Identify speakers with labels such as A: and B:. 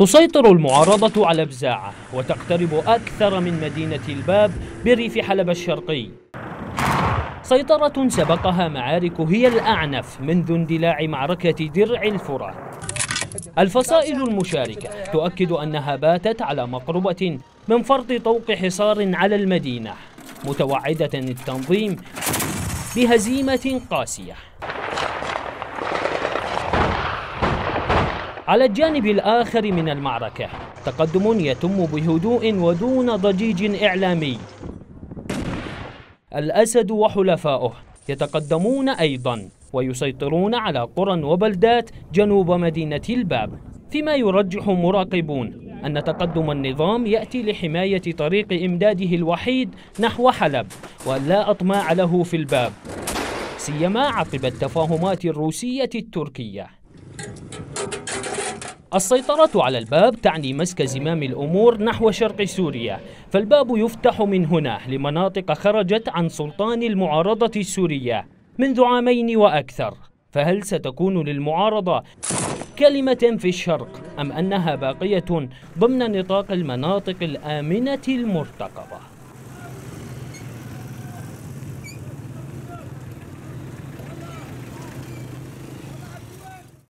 A: تسيطر المعارضة على بزاعة وتقترب أكثر من مدينة الباب بريف حلب الشرقي. سيطرة سبقها معارك هي الأعنف منذ اندلاع معركة درع الفرات الفصائل المشاركة تؤكد أنها باتت على مقربة من فرض طوق حصار على المدينة متوعدة التنظيم بهزيمة قاسية. على الجانب الآخر من المعركة تقدم يتم بهدوء ودون ضجيج إعلامي. الأسد وحلفائه يتقدمون أيضا ويسيطرون على قرى وبلدات جنوب مدينة الباب. فيما يرجح مراقبون أن تقدم النظام يأتي لحماية طريق إمداده الوحيد نحو حلب ولا أطماع له في الباب. سيما عقب التفاهمات الروسية التركية. السيطرة على الباب تعني مسك زمام الأمور نحو شرق سوريا فالباب يفتح من هنا لمناطق خرجت عن سلطان المعارضة السورية منذ عامين وأكثر. فهل ستكون للمعارضة كلمة في الشرق أم أنها باقية ضمن نطاق المناطق الآمنة المرتقبة؟